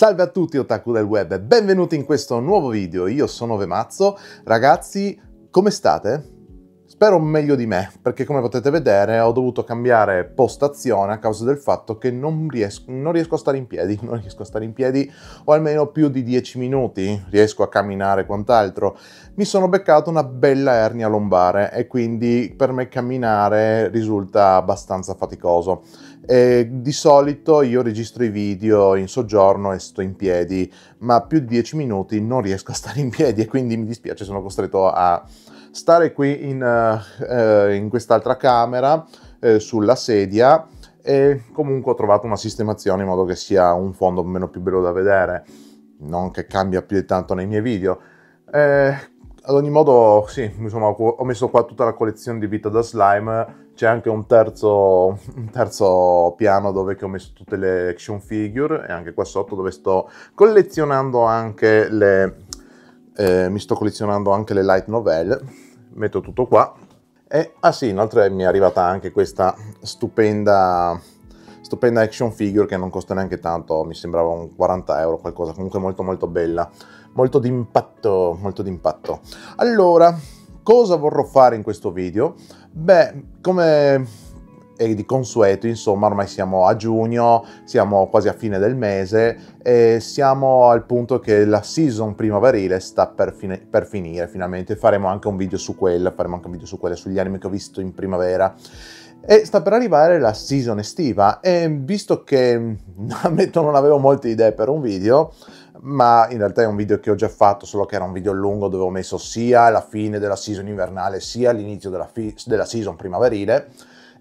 Salve a tutti otaku del web benvenuti in questo nuovo video, io sono Vemazzo. Ragazzi, come state? Spero meglio di me, perché come potete vedere ho dovuto cambiare postazione a causa del fatto che non riesco, non riesco a stare in piedi, non riesco a stare in piedi o almeno più di 10 minuti, riesco a camminare quant'altro. Mi sono beccato una bella ernia lombare e quindi per me camminare risulta abbastanza faticoso. E di solito io registro i video in soggiorno e sto in piedi, ma più di 10 minuti non riesco a stare in piedi e quindi mi dispiace, sono costretto a stare qui in, uh, in quest'altra camera uh, sulla sedia e comunque ho trovato una sistemazione in modo che sia un fondo meno più bello da vedere, non che cambia più di tanto nei miei video. Eh, ad ogni modo, sì, insomma, ho messo qua tutta la collezione di vita da slime. C'è anche un terzo, un terzo piano dove ho messo tutte le action figure e anche qua sotto dove sto collezionando anche le, eh, mi sto collezionando anche le light novel. Metto tutto qua. E, ah sì, inoltre mi è arrivata anche questa stupenda, stupenda action figure che non costa neanche tanto, mi sembrava un 40 euro, qualcosa, comunque molto molto bella molto d'impatto, molto d'impatto. Allora, cosa vorrò fare in questo video? Beh, come è di consueto, insomma, ormai siamo a giugno, siamo quasi a fine del mese e siamo al punto che la season primaverile sta per, fine, per finire, finalmente faremo anche un video su quella, faremo anche un video su quella, sugli anime che ho visto in primavera e sta per arrivare la season estiva e visto che ammetto non avevo molte idee per un video ma in realtà è un video che ho già fatto, solo che era un video lungo dove ho messo sia la fine della season invernale sia l'inizio della, della season primaverile.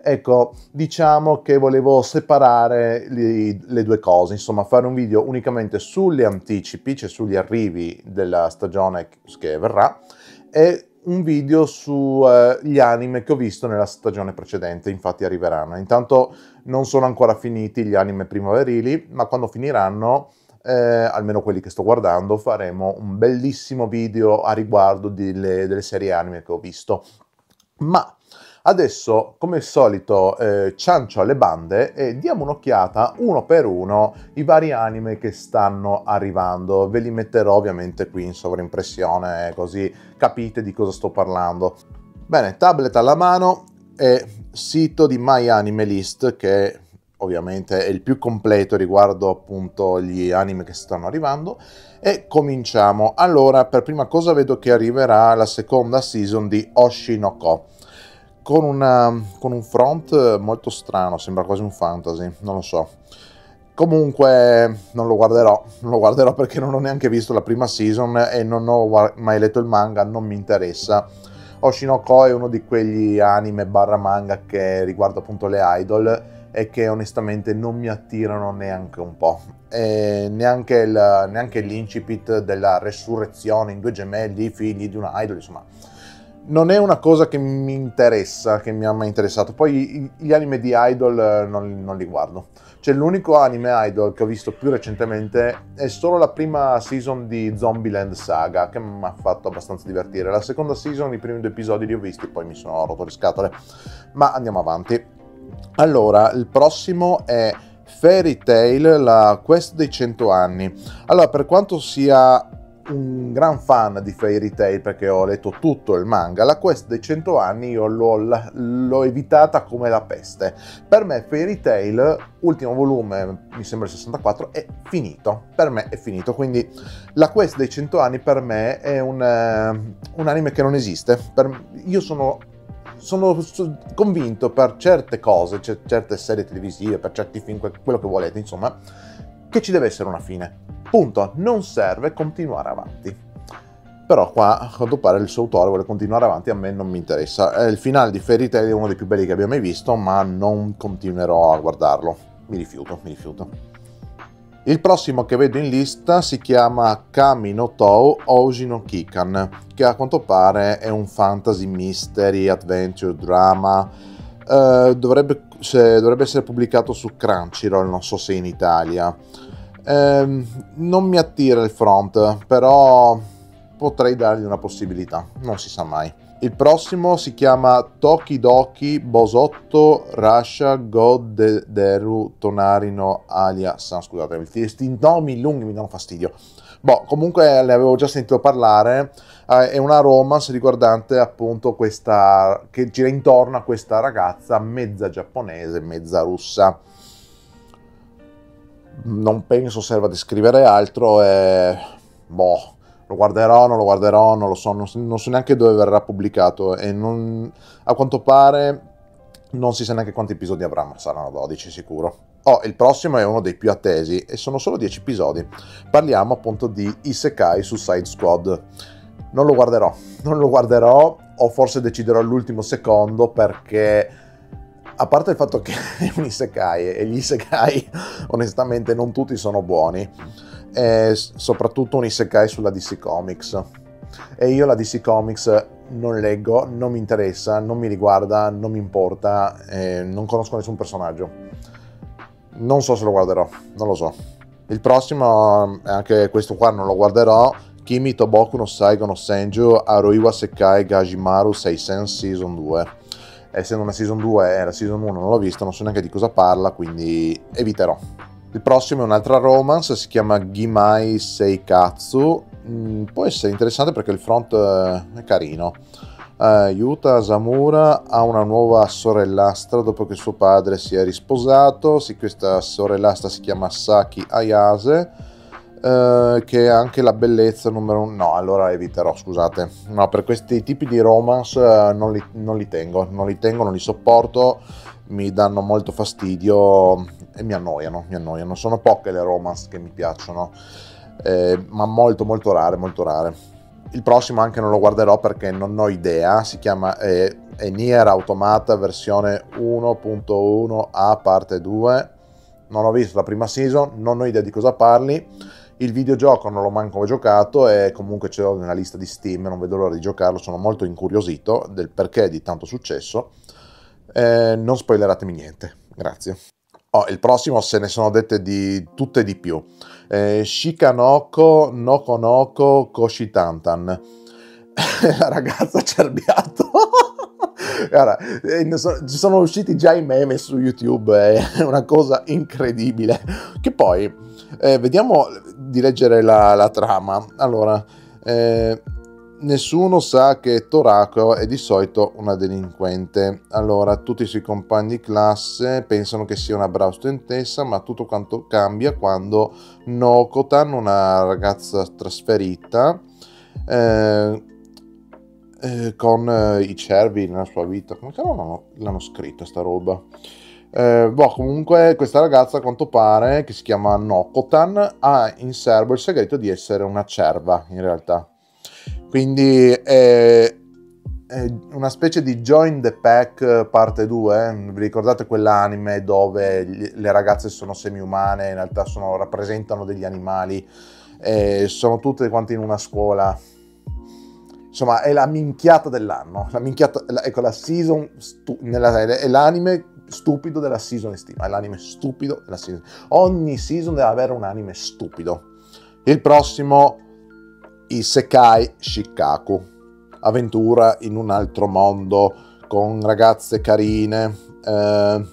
Ecco, diciamo che volevo separare li, le due cose, insomma fare un video unicamente sulle anticipi, cioè sugli arrivi della stagione che verrà, e un video sugli uh, anime che ho visto nella stagione precedente, infatti arriveranno. Intanto non sono ancora finiti gli anime primaverili, ma quando finiranno eh, almeno quelli che sto guardando, faremo un bellissimo video a riguardo delle, delle serie anime che ho visto. Ma Adesso, come al solito, eh, ciancio alle bande e diamo un'occhiata uno per uno i vari anime che stanno arrivando. Ve li metterò ovviamente qui in sovraimpressione, così capite di cosa sto parlando. Bene, tablet alla mano e sito di My Anime List che ovviamente è il più completo riguardo appunto gli anime che stanno arrivando e cominciamo. Allora, per prima cosa vedo che arriverà la seconda season di Oshinoko con, una, con un front molto strano, sembra quasi un fantasy, non lo so. Comunque non lo guarderò, non lo guarderò perché non ho neanche visto la prima season e non ho mai letto il manga, non mi interessa. Oshinoko è uno di quegli anime barra manga che riguarda appunto le idol e che onestamente non mi attirano neanche un po'. E neanche, il, neanche l'incipit della resurrezione in due gemelli, figli di una idol, insomma, non è una cosa che mi interessa, che mi ha mai interessato. Poi gli anime di idol non, non li guardo. Cioè l'unico anime idol che ho visto più recentemente è solo la prima season di Zombieland Saga, che mi ha fatto abbastanza divertire. La seconda season, i primi due episodi li ho visti, poi mi sono rotto le scatole. Ma andiamo avanti. Allora, il prossimo è Fairy Tail, la quest dei 100 anni. Allora, per quanto sia un gran fan di Fairy Tail perché ho letto tutto il manga, la quest dei 100 anni io l'ho, l'ho evitata come la peste. Per me Fairy Tail, ultimo volume, mi sembra il 64, è finito. Per me è finito, quindi la quest dei 100 anni per me è un, uh, un anime che non esiste. Per, io sono sono convinto per certe cose, certe serie televisive, per certi film, quello che volete, insomma, che ci deve essere una fine. Punto. Non serve continuare avanti. Però qua, a quanto pare, il suo autore vuole continuare avanti, a me non mi interessa. Il finale di Fairy Tail è uno dei più belli che abbia mai visto, ma non continuerò a guardarlo. Mi rifiuto, mi rifiuto. Il prossimo che vedo in lista si chiama Kami no Tou Oji Kikan, che a quanto pare è un fantasy mystery, adventure, drama. Uh, dovrebbe, se, dovrebbe, essere pubblicato su Crunchyroll, non so se in Italia. Uh, non mi attira il front, però potrei dargli una possibilità, non si sa mai. Il prossimo si chiama Tokidoki Bosotto Rasha Godderu Tonarino Alia San. Scusate, questi nomi lunghi mi danno fastidio. Boh, comunque ne avevo già sentito parlare. Eh, è una romance riguardante appunto questa che gira intorno a questa ragazza mezza giapponese, mezza russa. Non penso serva a descrivere altro. E... Boh lo guarderò, non lo guarderò, non lo so, non, non so neanche dove verrà pubblicato e non, a quanto pare non si sa neanche quanti episodi avrà, ma saranno 12 sicuro. Oh, il prossimo è uno dei più attesi e sono solo 10 episodi. Parliamo appunto di Isekai su Side Squad. Non lo guarderò, non lo guarderò o forse deciderò all'ultimo secondo perché a parte il fatto che è un Isekai e gli Isekai onestamente non tutti sono buoni e soprattutto un isekai sulla DC Comics. E io la DC Comics non leggo, non mi interessa, non mi riguarda, non mi importa, non conosco nessun personaggio. Non so se lo guarderò, non lo so. Il prossimo, anche questo qua non lo guarderò, Kimi Toboku no Saigo no Senju Aroiwa Sekai Gajimaru Seisen Season 2. Essendo una Season 2 e la Season 1 non l'ho visto, non so neanche di cosa parla, quindi eviterò. Il prossimo è un'altra romance, si chiama Gimai Seikatsu. Mm, può essere interessante perché il front eh, è carino. Uh, Yuta Samura ha una nuova sorellastra dopo che suo padre si è risposato. Sì, questa sorellastra si chiama Saki Ayase, uh, che ha anche la bellezza numero uno. No, allora eviterò, scusate. No, per questi tipi di romance uh, non, li, non li tengo, non li tengo, non li sopporto, mi danno molto fastidio e mi annoiano, mi annoiano. Sono poche le romance che mi piacciono, eh, ma molto molto rare, molto rare. Il prossimo anche non lo guarderò perché non ho idea, si chiama eh, è Nier Automata versione 1.1a parte 2. Non ho visto la prima season, non ho idea di cosa parli. Il videogioco non l'ho manco giocato e comunque ce l'ho nella lista di Steam, non vedo l'ora di giocarlo, sono molto incuriosito del perché di tanto successo. Eh, non spoileratemi niente, grazie. Oh, il prossimo se ne sono dette di tutte di più. Eh, Shikanoko Nokonoko Koshitantan. La ragazza cerbiato. Guarda, eh, ci sono usciti già i meme su YouTube, è una cosa incredibile. Che poi, eh, vediamo di leggere la, la trama. Allora, eh, Nessuno sa che Torako è di solito una delinquente. Allora, tutti i suoi compagni di classe pensano che sia una brava studentessa, ma tutto quanto cambia quando Nokotan, una ragazza trasferita, eh, eh, con eh, i cervi nella sua vita. Come l'hanno, l'hanno scritta sta roba? Eh, boh, comunque questa ragazza a quanto pare, che si chiama Nokotan, ha in serbo il segreto di essere una cerva in realtà quindi è, è, una specie di Join the Pack parte 2. Vi ricordate quell'anime dove le ragazze sono semi-umane, in realtà sono, rappresentano degli animali, sono tutte quante in una scuola. Insomma, è la minchiata dell'anno. La minchiata, ecco, la season, stu, nella, è l'anime stupido della season estiva. È l'anime stupido della season. Ogni season deve avere un anime stupido. Il prossimo Isekai Shikaku, avventura in un altro mondo con ragazze carine, eh,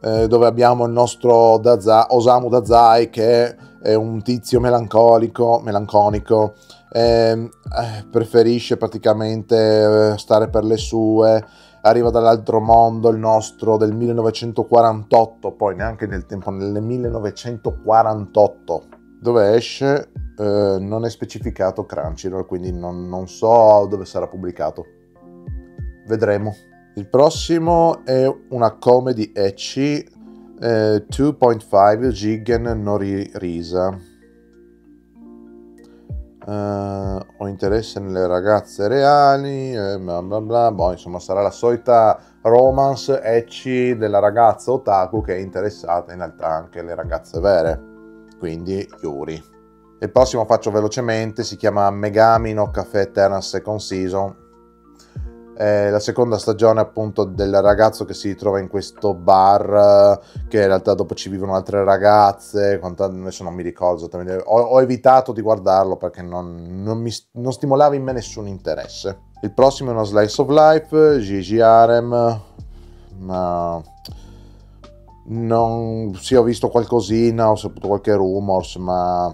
eh, dove abbiamo il nostro Dazai, Osamu Dazai che è un tizio melancolico, melanconico, eh, preferisce praticamente eh, stare per le sue, arriva dall'altro mondo, il nostro del 1948, poi neanche nel tempo, nel 1948, dove esce eh, non è specificato Crunchyroll, quindi non, non so dove sarà pubblicato. Vedremo. Il prossimo è una comedy ecchi eh, 2.5 Jigen Nori Risa. Uh, ho interesse nelle ragazze reali, eh, bla bla bla, boh, insomma sarà la solita romance ecchi della ragazza otaku che è interessata in realtà anche alle ragazze vere, quindi Yuri. Il prossimo faccio velocemente, si chiama Megami no Cafe Eternal Second Season. Eh, la seconda stagione appunto del ragazzo che si trova in questo bar che in realtà dopo ci vivono altre ragazze adesso non mi ricordo ho, ho evitato di guardarlo perché non, non, mi, non, stimolava in me nessun interesse. Il prossimo è uno slice of life Gigi Arem ma non sì ho visto qualcosina ho saputo qualche rumors ma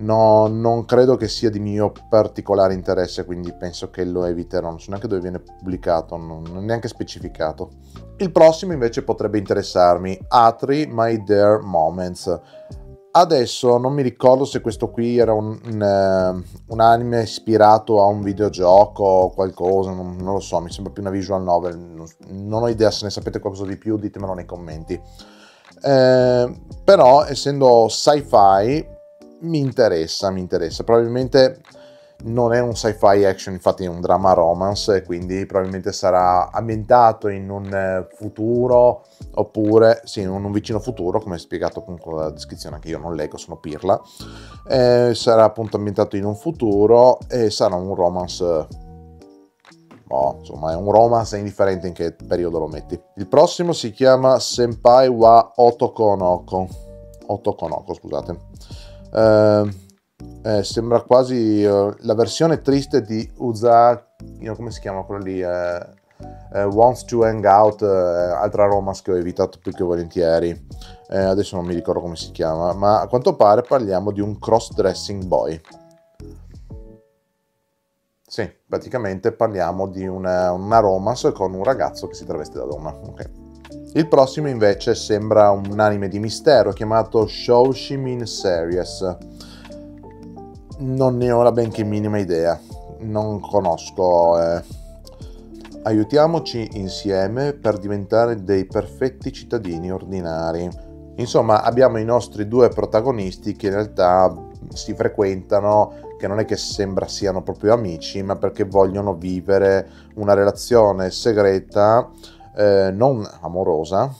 No, non credo che sia di mio particolare interesse, quindi penso che lo eviterò. Non so neanche dove viene pubblicato, non, non neanche specificato. Il prossimo invece potrebbe interessarmi, Atri My Dear Moments. Adesso non mi ricordo se questo qui era un, un, uh, un anime ispirato a un videogioco o qualcosa, non, non, lo so, mi sembra più una visual novel, non, non, ho idea se ne sapete qualcosa di più, ditemelo nei commenti. Eh, però essendo sci-fi mi interessa, mi interessa. Probabilmente non è un sci-fi action, infatti è un drama romance, quindi probabilmente sarà ambientato in un eh, futuro oppure sì, in un vicino futuro, come spiegato appunto dalla descrizione, che io non leggo, sono pirla. Eh, sarà appunto ambientato in un futuro e sarà un romance. Oh, insomma, è un romance indifferente in che periodo lo metti. Il prossimo si chiama Senpai wa Otokonoko. Otokonoko, scusate eh, eh, sembra quasi uh, la versione triste di Uza, come si chiama quello lì? Eh, eh, Wants to Hang Out, eh, altra romance che ho evitato più che volentieri. adesso non mi ricordo come si chiama, ma a quanto pare parliamo di un cross-dressing boy. Sì, praticamente parliamo di una, una romance con un ragazzo che si traveste da donna. Ok. Il prossimo invece sembra un anime di mistero chiamato Shoushimin Series. Non ne ho la benché minima idea, non conosco. Eh. Aiutiamoci insieme per diventare dei perfetti cittadini ordinari. Insomma, abbiamo i nostri due protagonisti che in realtà si frequentano, che non è che sembra siano proprio amici, ma perché vogliono vivere una relazione segreta eh, non amorosa,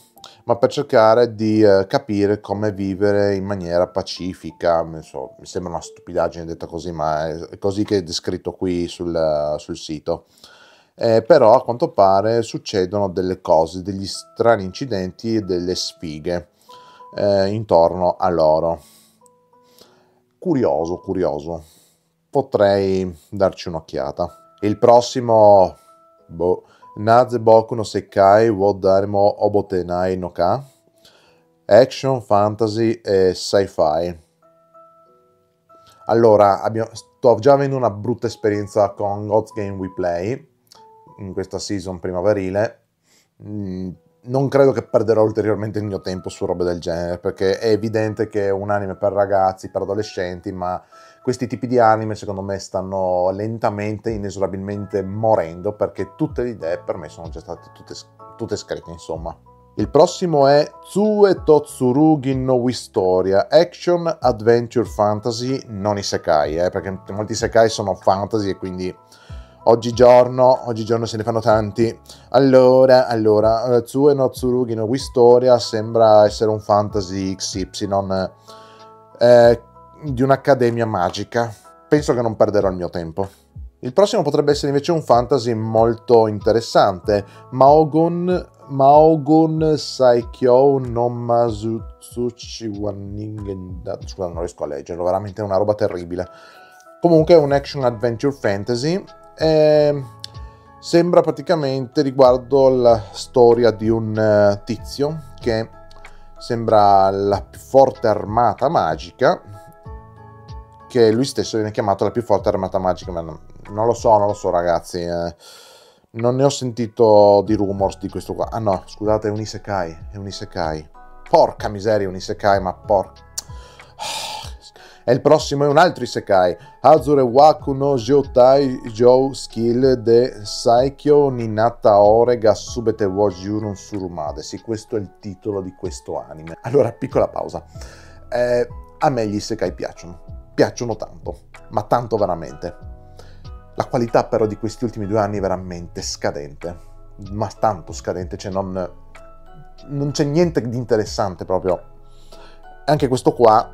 ma per cercare di eh, capire come vivere in maniera pacifica. So, mi sembra una stupidaggine detta così, ma è così che è descritto qui sul, sul sito. Eh, però a quanto pare succedono delle cose, degli strani incidenti e delle sfighe eh, intorno a loro. Curioso, curioso. Potrei darci un'occhiata. Il prossimo, boh, Naze Boku no Sekai wo Daremo Obotenai no Ka. Action, Fantasy e Sci-Fi. Allora, abbiamo, sto già avendo una brutta esperienza con God's Game We Play in questa season primaverile. Mm, non credo che perderò ulteriormente il mio tempo su robe del genere perché è evidente che è un anime per ragazzi, per adolescenti ma questi tipi di anime secondo me stanno lentamente, inesorabilmente morendo perché tutte le idee per me sono già state tutte, tutte scritte insomma. Il prossimo è Tsue Totsurugi no Wistoria, Action Adventure Fantasy, non Isekai, eh, perché molti Isekai sono fantasy e quindi oggigiorno, oggigiorno se ne fanno tanti. Allora, allora, Tsue no Tsurugi no Wistoria sembra essere un fantasy XY. Eh, di un'accademia magica. Penso che non perderò il mio tempo. Il prossimo potrebbe essere invece un fantasy molto interessante, Maogun, Maogun Saikyo no Mazutsuchi Waningen... Scusa, non riesco a leggerlo, veramente è una roba terribile. Comunque è un action adventure fantasy. E sembra praticamente riguardo la storia di un uh, tizio che sembra la più forte armata magica che lui stesso viene chiamato la più forte armata magica, ma non, lo so, non lo so ragazzi, eh. non ne ho sentito di rumors di questo qua. Ah no, scusate, è un isekai, è un isekai. Porca miseria, un isekai, ma porca... E il prossimo è un altro isekai, Azure Waku no Jotai Jou Skill de Saikyo Ninata Orega Subete wo Jurun Surumade. Sì, questo è il titolo di questo anime. Allora, piccola pausa. Eh, a me gli isekai piacciono piacciono tanto, ma tanto veramente. La qualità però di questi ultimi due anni è veramente scadente, ma tanto scadente, cioè non, non c'è niente di interessante proprio. Anche questo qua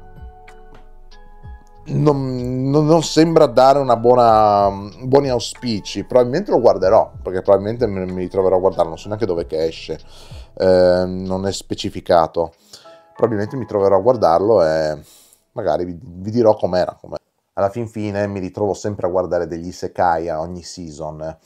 non, non, sembra dare una buona, buoni auspici. Probabilmente lo guarderò, perché probabilmente mi, mi ritroverò a guardarlo, non so neanche dove che esce, eh, non è specificato. Probabilmente mi troverò a guardarlo e magari vi, vi dirò com'era, com'era. Alla fin fine mi ritrovo sempre a guardare degli isekai a ogni season,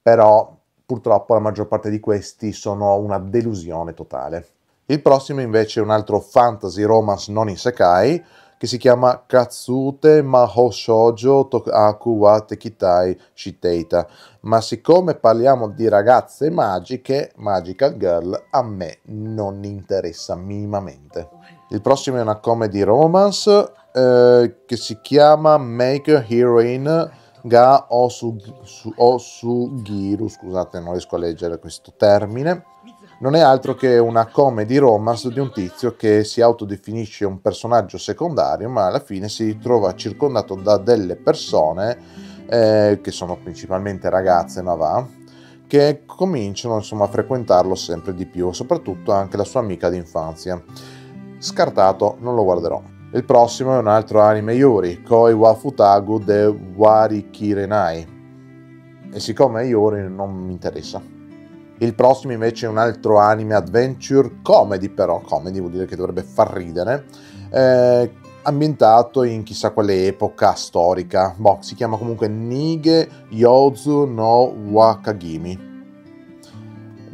però purtroppo la maggior parte di questi sono una delusione totale. Il prossimo invece è un altro fantasy romance non isekai, che si chiama Katsute Maho Shoujo Tokaku wa Tekitai Shiteita. Ma siccome parliamo di ragazze magiche, Magical Girl a me non interessa minimamente. Il prossimo è una comedy romance eh, che si chiama Make Heroine Ga Osugiru, scusate non riesco a leggere questo termine non è altro che una comedy romance di un tizio che si autodefinisce un personaggio secondario, ma alla fine si trova circondato da delle persone eh, che sono principalmente ragazze, ma va, che cominciano insomma a frequentarlo sempre di più, soprattutto anche la sua amica d'infanzia. Scartato, non lo guarderò. Il prossimo è un altro anime Yuri, Koi wa Futagu de Warikirenai. E siccome è Yuri non mi interessa. Il prossimo invece è un altro anime adventure comedy, però comedy vuol dire che dovrebbe far ridere, eh, ambientato in chissà quale epoca storica. Boh, si chiama comunque Nige Yozu no Wakagimi.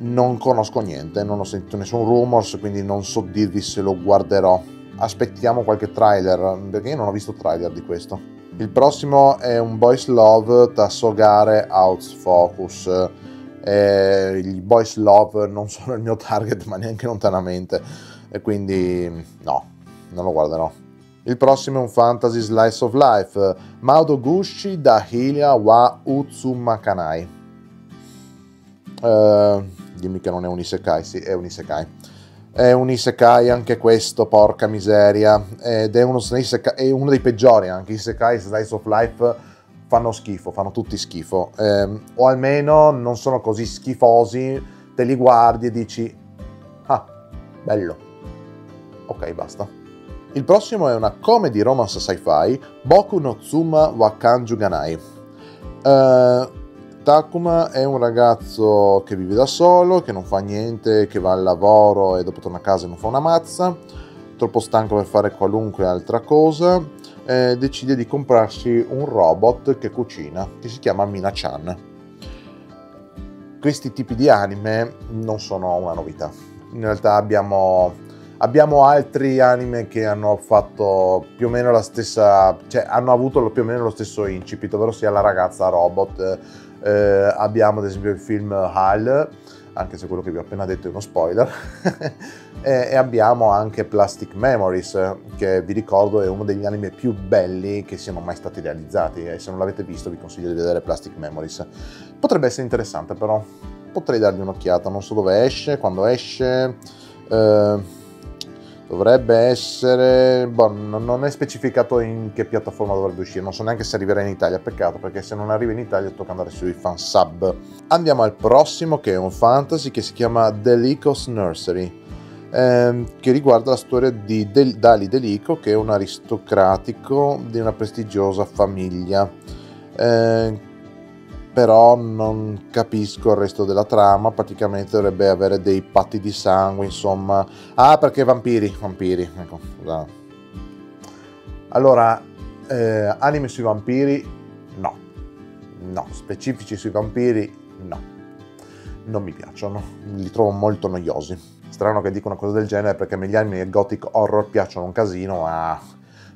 Non conosco niente, non ho sentito nessun rumors, quindi non so dirvi se lo guarderò. Aspettiamo qualche trailer, perché io non ho visto trailer di questo. Il prossimo è un Boys Love Tassogare House Focus eh, i boys love non sono il mio target ma neanche lontanamente e quindi no, non lo guarderò. Il prossimo è un fantasy slice of life, Maudo Gushi da Hilia wa Utsumakanai. Uh, dimmi che non è un isekai, sì, è un isekai. È un isekai anche questo, porca miseria, ed è uno, è uno dei peggiori anche, isekai slice of life fanno schifo, fanno tutti schifo, eh, o almeno non sono così schifosi, te li guardi e dici, ah, bello, ok, basta. Il prossimo è una comedy romance sci-fi, Boku no Tsuma wa Kanju Ganai. Uh, Takuma è un ragazzo che vive da solo, che non fa niente, che va al lavoro e dopo torna a casa e non fa una mazza, troppo stanco per fare qualunque altra cosa eh, decide di comprarsi un robot che cucina, che si chiama Mina-chan. Questi tipi di anime non sono una novità. In realtà abbiamo, abbiamo altri anime che hanno fatto più o meno la stessa, cioè hanno avuto più o meno lo stesso incipit, ovvero sia la ragazza robot. Eh, abbiamo ad esempio il film HAL, anche se quello che vi ho appena detto è uno spoiler, e, e, abbiamo anche Plastic Memories, che vi ricordo è uno degli anime più belli che siano mai stati realizzati, e se non l'avete visto vi consiglio di vedere Plastic Memories. Potrebbe essere interessante però, potrei dargli un'occhiata, non so dove esce, quando esce... Eh, Dovrebbe essere, boh, non è specificato in che piattaforma dovrebbe uscire, non so neanche se arriverà in Italia, peccato perché se non arriva in Italia tocca andare sui fansub. Andiamo al prossimo che è un fantasy che si chiama Delicos Nursery, ehm, che riguarda la storia di Del- Dali Delico che è un aristocratico di una prestigiosa famiglia. Eh, però non capisco il resto della trama, praticamente dovrebbe avere dei patti di sangue, insomma. Ah, perché vampiri, vampiri, ecco, scusa. Allora, eh, anime sui vampiri, no. No, specifici sui vampiri, no. Non mi piacciono, li trovo molto noiosi. Strano che dica una cosa del genere perché negli anime gothic horror piacciono un casino, ma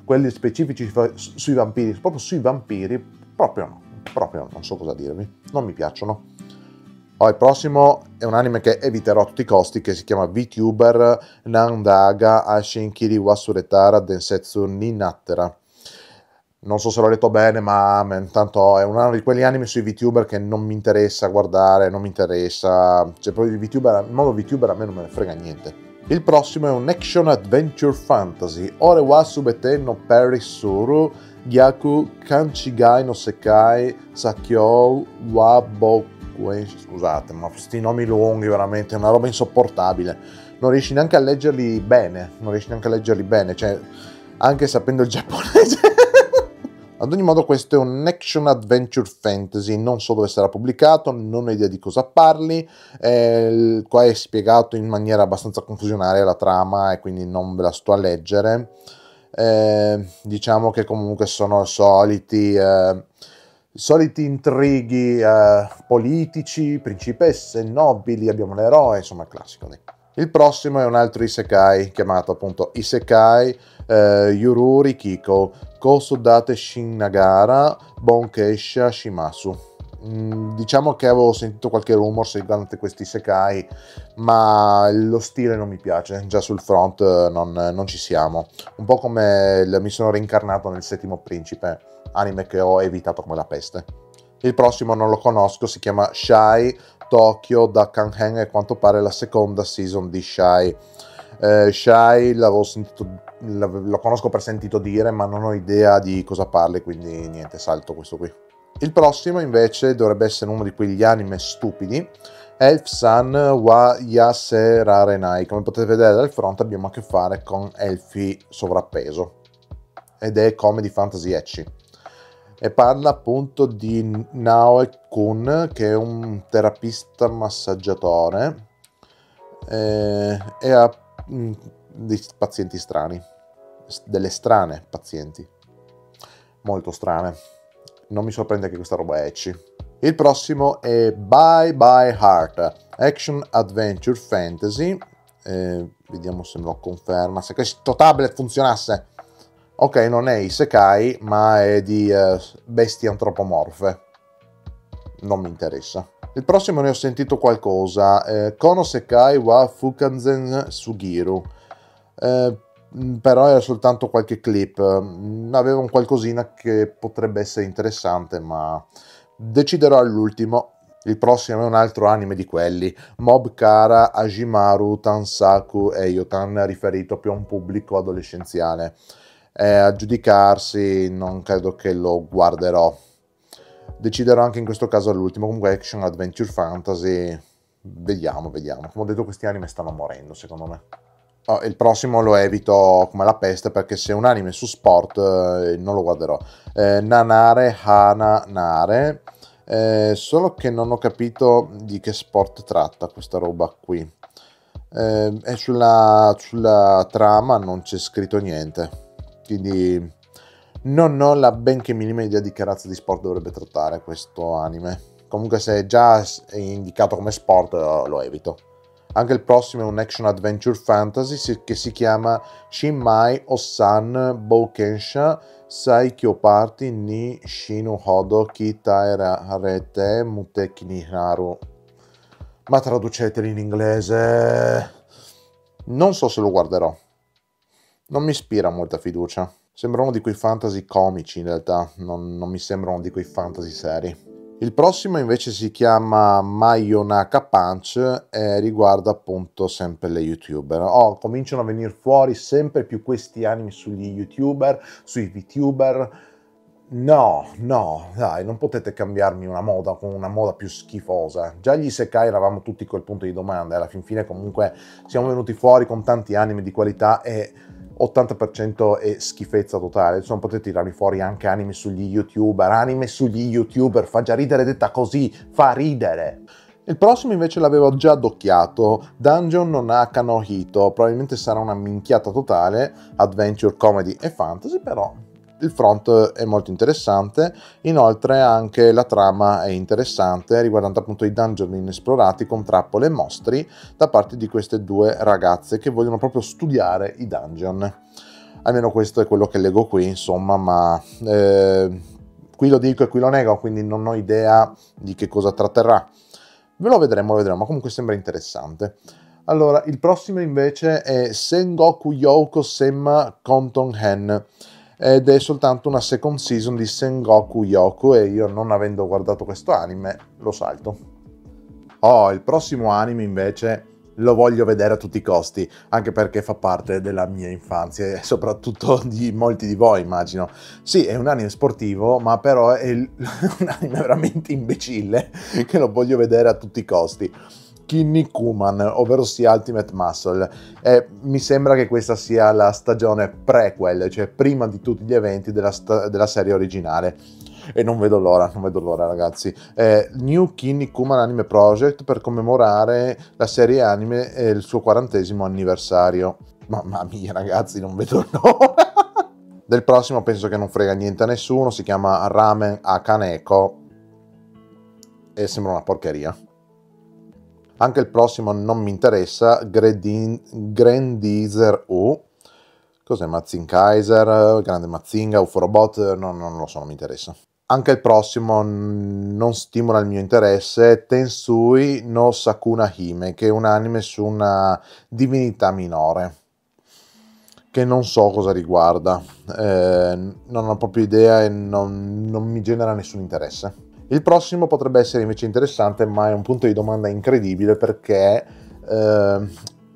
quelli specifici sui vampiri, proprio sui vampiri, proprio no proprio non so cosa dirvi, non mi piacciono. Oh, il prossimo è un anime che eviterò a tutti i costi, che si chiama VTuber Nandaga Ashinkiri Wasuretara Densetsu Ninattera. Non so se l'ho detto bene, ma intanto è uno di quegli anime sui VTuber che non mi interessa guardare, non mi interessa. Cioè, poi il, VTuber, il modo VTuber a me non me ne frega niente. Il prossimo è un action adventure fantasy, Orewa Subete no Perisuru Gyaku Kanchigai no Sekai Sakyou Wabokuen scusate ma questi nomi lunghi veramente è una roba insopportabile non riesci neanche a leggerli bene non riesci neanche a leggerli bene cioè anche sapendo il giapponese Ad ogni modo questo è un action adventure fantasy, non so dove sarà pubblicato, non ho idea di cosa parli, eh, qua è spiegato in maniera abbastanza confusionaria la trama e quindi non ve la sto a leggere. Eh, diciamo che comunque sono soliti, eh, soliti intrighi eh, politici, principesse, nobili, abbiamo l'eroe, insomma il classico. Dai. Il prossimo è un altro isekai chiamato appunto Isekai eh, Yururi Kiko Kosudate Shinagara Bonkesha Shimasu. Mm, diciamo che avevo sentito qualche rumor riguardante questi Isekai, ma lo stile non mi piace, già sul front eh, non, non ci siamo. Un po' come mi sono reincarnato nel settimo principe, anime che ho evitato come la peste. Il prossimo non lo conosco, si chiama Shy Tokyo da Kanhen e quanto pare la seconda season di Shy. Eh, Shy l'avevo sentito, lo conosco per sentito dire, ma non ho idea di cosa parli, quindi niente, salto questo qui. Il prossimo invece dovrebbe essere uno di quegli anime stupidi, Elf Sun wa Yaserarenai. Come potete vedere dal front abbiamo a che fare con elfi sovrappeso ed è comedy fantasy ecchi e parla appunto di Naoe Kun che è un terapista massaggiatore eh, e ha mm, dei pazienti strani, delle strane pazienti, molto strane. Non mi sorprende che questa roba ecci. Il prossimo è Bye Bye Heart, Action Adventure Fantasy. Eh, vediamo se me lo conferma. Se questo tablet funzionasse. Ok, non è Isekai, ma è di uh, bestie antropomorfe. Non mi interessa. Il prossimo ne ho sentito qualcosa. Eh, Kono Sekai wa Fukanzen Sugiru. Eh, però era soltanto qualche clip. Aveva un qualcosina che potrebbe essere interessante, ma deciderò all'ultimo. Il prossimo è un altro anime di quelli, Mob Kara Ajimaru Tansaku Eiotan, riferito più a un pubblico adolescenziale eh, a giudicarsi non credo che lo guarderò. Deciderò anche in questo caso all'ultimo, comunque action adventure fantasy, vediamo, vediamo. Come ho detto questi anime stanno morendo secondo me. Oh, il prossimo lo evito come la peste perché se è un anime su sport eh, non lo guarderò. Eh, Nanare Hana Nare, eh, solo che non ho capito di che sport tratta questa roba qui. Eh, e sulla, sulla trama non c'è scritto niente. Quindi non ho la benché minima idea di che razza di sport dovrebbe trattare questo anime. Comunque se è già indicato come sport lo evito. Anche il prossimo è un action adventure fantasy che si chiama Shinmai Osan Boukensha Saikyo Party ni Shinu Hodo Kitaerete Mutekiniharu. Ma traduceteli in inglese. Non so se lo guarderò non mi ispira molta fiducia. Sembra uno di quei fantasy comici in realtà, non, non mi sembra uno di quei fantasy seri. Il prossimo invece si chiama Mayonaka Punch e riguarda appunto sempre le youtuber. Oh, cominciano a venire fuori sempre più questi animi sugli youtuber, sui VTuber. No, no, dai, non potete cambiarmi una moda con una moda più schifosa. Già gli Sekai eravamo tutti quel punto di domanda e alla fin fine comunque siamo venuti fuori con tanti anime di qualità e 80% è schifezza totale, insomma potete tirarmi fuori anche anime sugli youtuber, anime sugli youtuber, fa già ridere detta così, fa ridere. Il prossimo invece l'avevo già adocchiato, Dungeon non Hito, probabilmente sarà una minchiata totale, adventure, comedy e fantasy, però il front è molto interessante, inoltre anche la trama è interessante riguardante appunto i dungeon inesplorati con trappole e mostri da parte di queste due ragazze che vogliono proprio studiare i dungeon. Almeno questo è quello che leggo qui, insomma, ma eh, qui lo dico e qui lo nego, quindi non ho idea di che cosa tratterà. Ve lo vedremo, lo vedremo, ma comunque sembra interessante. Allora, il prossimo invece è Sengoku Yoko Semma Konton Hen ed è soltanto una second season di Sengoku Yoku e io non avendo guardato questo anime lo salto. Oh, il prossimo anime invece lo voglio vedere a tutti i costi, anche perché fa parte della mia infanzia e soprattutto di molti di voi, immagino. Sì, è un anime sportivo, ma però è un anime veramente imbecille che lo voglio vedere a tutti i costi. Kinnikuman, ovvero sia Ultimate Muscle. E mi sembra che questa sia la stagione prequel, cioè prima di tutti gli eventi della, sta- della serie originale. E non vedo l'ora, non vedo l'ora ragazzi. Eh, New Kinnikuman Anime Project per commemorare la serie anime e il suo quarantesimo anniversario. Mamma mia ragazzi, non vedo l'ora. Del prossimo penso che non frega niente a nessuno, si chiama Ramen a Kaneko e sembra una porcheria. Anche il prossimo non mi interessa, Grandizer U. Cos'è Mazinkaiser, Grande Mazinga, Uforobot? No, non lo so, non mi interessa. Anche il prossimo non stimola il mio interesse, Tensui no Sakuna Hime, che è un anime su una divinità minore, che non so cosa riguarda, eh, non ho proprio idea e non, non mi genera nessun interesse. Il prossimo potrebbe essere invece interessante, ma è un punto di domanda incredibile perché eh,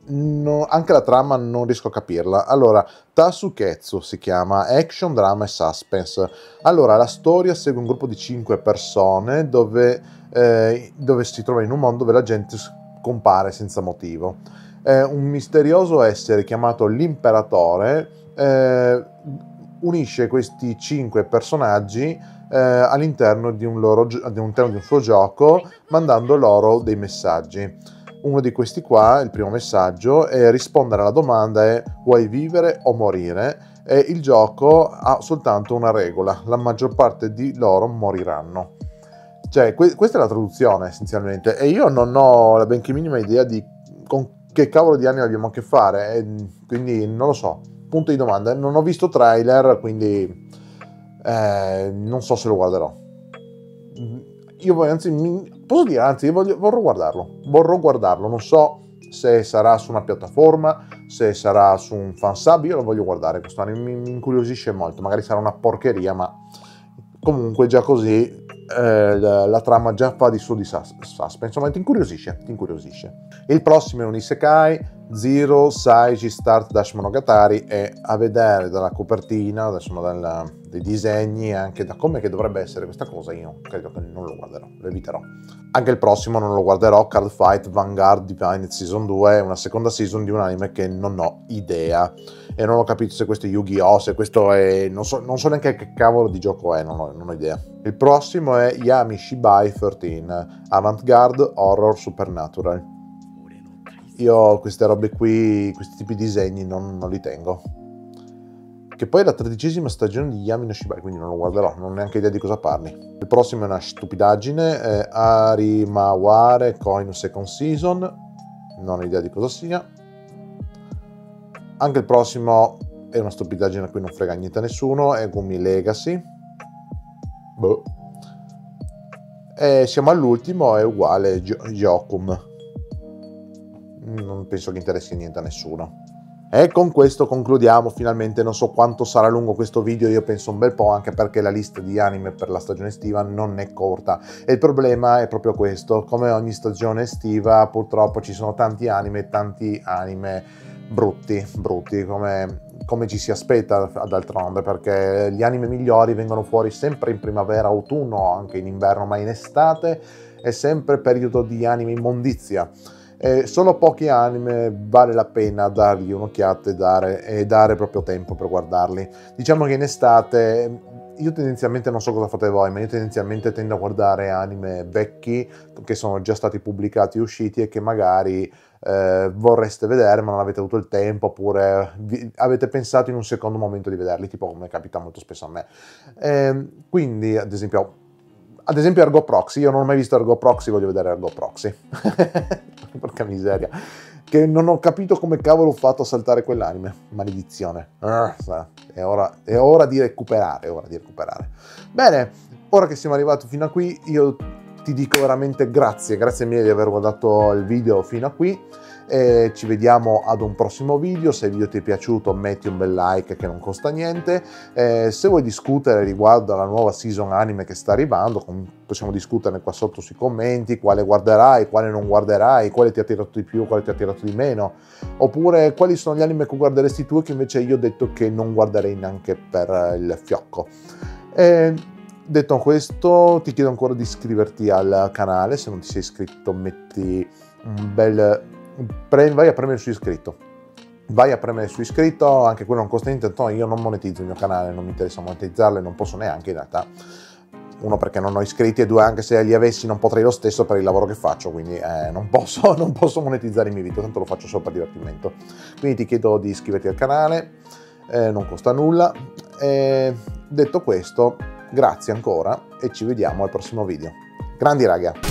no, anche la trama non riesco a capirla. Allora, Tasuketsu si chiama Action, Drama e Suspense. Allora, la storia segue un gruppo di 5 persone dove, eh, dove si trova in un mondo dove la gente scompare senza motivo. Eh, un misterioso essere chiamato l'Imperatore eh, unisce questi 5 personaggi eh, all'interno, di un loro, all'interno di un suo gioco mandando loro dei messaggi. Uno di questi qua, il primo messaggio, è rispondere alla domanda è vuoi vivere o morire? E il gioco ha soltanto una regola, la maggior parte di loro moriranno. Cioè, que- questa è la traduzione essenzialmente e io non ho la benché minima idea di con che cavolo di anni abbiamo a che fare, quindi non lo so. Punto di domanda, non ho visto trailer, quindi eh, non so se lo guarderò. Io voglio, anzi, mi, posso dire, anzi, io voglio, vorrò guardarlo. Vorrò guardarlo, non so se sarà su una piattaforma, se sarà su un fansub, io lo voglio guardare questo anime, mi, mi incuriosisce molto, magari sarà una porcheria, ma comunque già così eh, la, trama già fa di suo di suspense, insomma ti incuriosisce, ti incuriosisce. Il prossimo è un Isekai, Zero Saiji Start Dash Monogatari e a vedere dalla copertina, insomma dal, dei disegni e anche da come dovrebbe essere questa cosa, io credo che non lo guarderò, lo eviterò. Anche il prossimo non lo guarderò, Card Fight Vanguard Divine Season 2 è una seconda season di un anime che non ho idea e non ho capito se questo è Yu-Gi-Oh! se questo è... non so, non so neanche che cavolo di gioco è, non ho, non ho idea. Il prossimo è Yami Shibai 13, Avant-Garde Horror Supernatural io queste robe qui, questi tipi di disegni non, non li tengo. Che poi è la tredicesima stagione di Yamino Shibai, quindi non lo guarderò, non ho neanche idea di cosa parli. Il prossimo è una stupidaggine, è Arimaware Coin Second Season, non ho idea di cosa sia. Anche il prossimo è una stupidaggine a cui non frega niente a nessuno, è Gumi Legacy. Boh. E siamo all'ultimo, è uguale, Giokum non penso che interessi niente a nessuno. E con questo concludiamo finalmente, non so quanto sarà lungo questo video, io penso un bel po' anche perché la lista di anime per la stagione estiva non è corta e il problema è proprio questo, come ogni stagione estiva purtroppo ci sono tanti anime, tanti anime brutti, brutti come, come ci si aspetta d'altronde perché gli anime migliori vengono fuori sempre in primavera, autunno, anche in inverno, ma in estate è sempre periodo di anime immondizia eh, solo pochi anime vale la pena dargli un'occhiata e dare, e dare proprio tempo per guardarli. Diciamo che in estate io tendenzialmente non so cosa fate voi, ma io tendenzialmente tendo a guardare anime vecchi che sono già stati pubblicati e usciti e che magari eh, vorreste vedere ma non avete avuto il tempo oppure vi, avete pensato in un secondo momento di vederli, tipo come capita molto spesso a me. Eh, quindi, ad esempio, ad esempio Ergo Proxy, io non ho mai visto Ergo Proxy, voglio vedere Ergo Proxy. Porca miseria. Che non ho capito come cavolo ho fatto a saltare quell'anime. Maledizione. È ora, è ora di recuperare, è ora di recuperare. Bene, ora che siamo arrivati fino a qui, io ti dico veramente grazie, grazie mille di aver guardato il video fino a qui e ci vediamo ad un prossimo video, se il video ti è piaciuto metti un bel like che non costa niente, eh, se vuoi discutere riguardo alla nuova season anime che sta arrivando possiamo discuterne qua sotto sui commenti, quale guarderai, quale non guarderai, quale ti ha tirato di più, quale ti ha tirato di meno, oppure quali sono gli anime che guarderesti tu che invece io ho detto che non guarderei neanche per il fiocco. Eh, Detto questo, ti chiedo ancora di iscriverti al canale, se non ti sei iscritto metti un bel... Pre, vai a premere su iscritto. Vai a premere su iscritto, anche quello non costa niente, io non monetizzo il mio canale, non mi interessa monetizzarlo, non posso neanche in realtà uno perché non ho iscritti e due anche se li avessi non potrei lo stesso per il lavoro che faccio, quindi eh, non, posso, non, posso, monetizzare i miei video, tanto lo faccio solo per divertimento. Quindi ti chiedo di iscriverti al canale, eh, non costa nulla. E detto questo, grazie ancora e ci vediamo al prossimo video. Grandi raga!